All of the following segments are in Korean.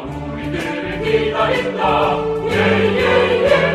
우리들을 기다린다. 예예예.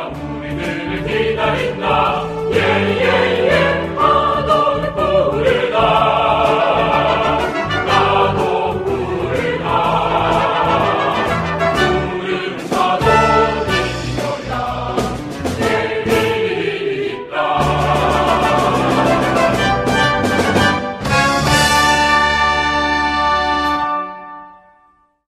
우리를 기다린다. 예예예.